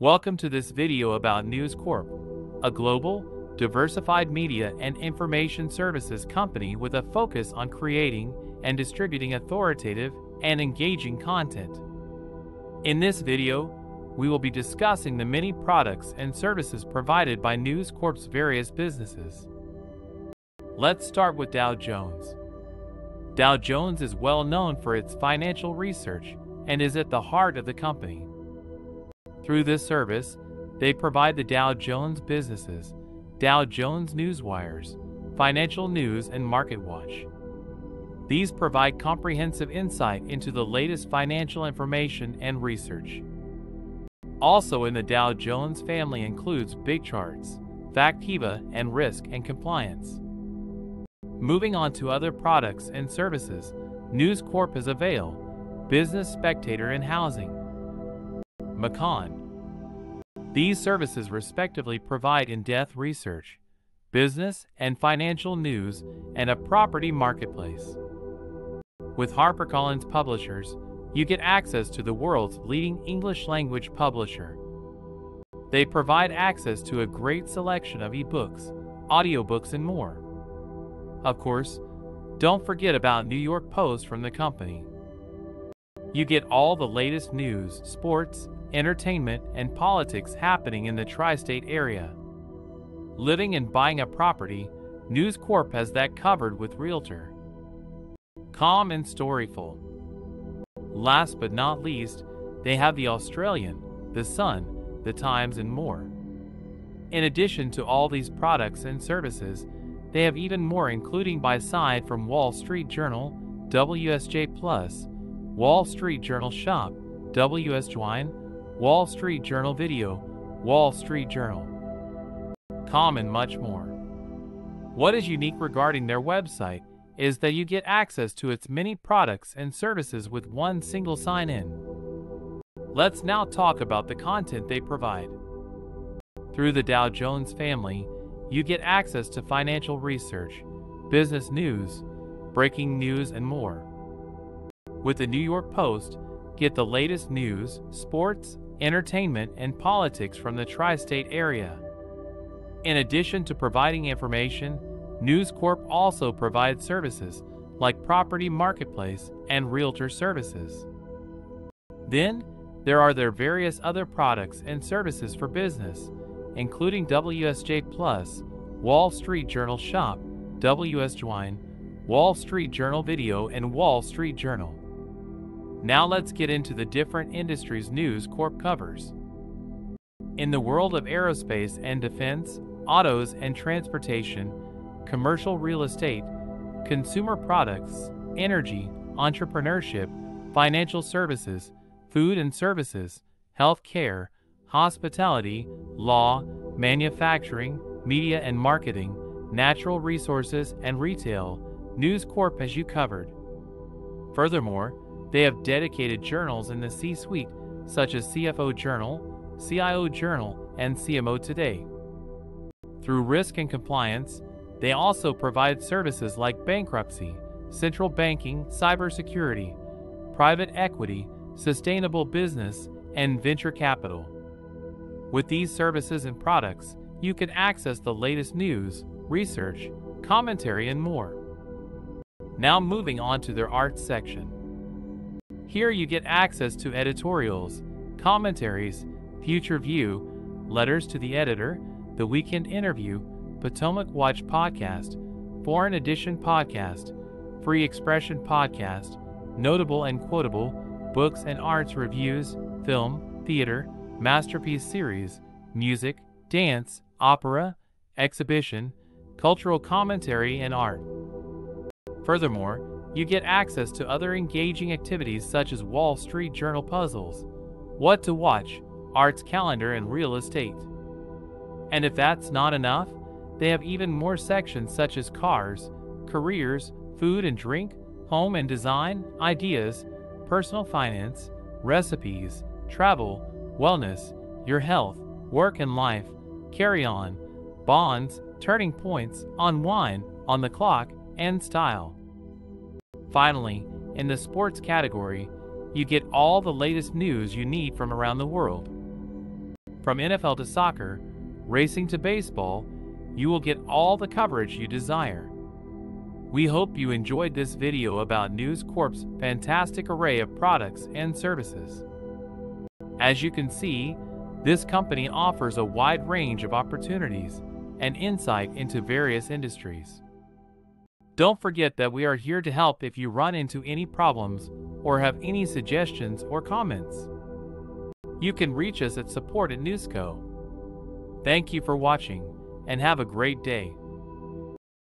Welcome to this video about News Corp, a global, diversified media and information services company with a focus on creating and distributing authoritative and engaging content. In this video, we will be discussing the many products and services provided by News Corp's various businesses. Let's start with Dow Jones. Dow Jones is well known for its financial research and is at the heart of the company. Through this service, they provide the Dow Jones businesses, Dow Jones Newswires, Financial News, and Market Watch. These provide comprehensive insight into the latest financial information and research. Also in the Dow Jones family includes Big Charts, Factiva, and Risk and Compliance. Moving on to other products and services, News Corp is Avail, Business Spectator and Housing. Macon. These services respectively provide in-depth research, business and financial news, and a property marketplace. With HarperCollins Publishers, you get access to the world's leading English language publisher. They provide access to a great selection of ebooks, audiobooks, and more. Of course, don't forget about New York Post from the company. You get all the latest news, sports, entertainment, and politics happening in the tri state area. Living and buying a property, News Corp has that covered with Realtor. Calm and storyful. Last but not least, they have the Australian, the Sun, the Times, and more. In addition to all these products and services, they have even more including Buyside from Wall Street Journal, WSJ Plus, Wall Street Journal Shop, WS Wall Street Journal Video, Wall Street Journal, Com, and much more. What is unique regarding their website is that you get access to its many products and services with one single sign in. Let's now talk about the content they provide. Through the Dow Jones family, you get access to financial research, business news, breaking news, and more. With the New York Post, get the latest news, sports, entertainment, and politics from the tri state area. In addition to providing information, News Corp also provides services like property marketplace and realtor services. Then, there are their various other products and services for business, including WSJ Plus, Wall Street Journal Shop, WS Wall Street Journal Video, and Wall Street Journal. Now let's get into the different industries News Corp covers. In the world of aerospace and defense, autos and transportation, commercial real estate, consumer products, energy, entrepreneurship, financial services, food and services, health care, hospitality, law, manufacturing, media and marketing, natural resources, and retail, News Corp has you covered. Furthermore, they have dedicated journals in the C suite, such as CFO Journal, CIO Journal, and CMO Today. Through risk and compliance, they also provide services like bankruptcy, central banking, cybersecurity, private equity, sustainable business, and venture capital. With these services and products, you can access the latest news, research, commentary, and more. Now moving on to their arts section. Here you get access to editorials, commentaries, future view, letters to the editor, the weekend interview, Potomac Watch podcast, foreign edition podcast, free expression podcast, notable and quotable, books and arts reviews, film, theater, masterpiece series, music, dance, opera, exhibition, cultural commentary, and art. Furthermore, you get access to other engaging activities such as Wall Street Journal puzzles, what to watch, arts calendar, and real estate. And if that's not enough, they have even more sections such as cars, careers, food and drink, home and design, ideas, personal finance, recipes, travel, wellness, your health, work and life, carry on, bonds, turning points, on wine, on the clock, and style. Finally, in the sports category, you get all the latest news you need from around the world. From NFL to soccer, racing to baseball, you will get all the coverage you desire. We hope you enjoyed this video about News Corp's fantastic array of products and services. As you can see, this company offers a wide range of opportunities and insight into various industries. Don't forget that we are here to help if you run into any problems or have any suggestions or comments. You can reach us at support at Newsco. Thank you for watching and have a great day.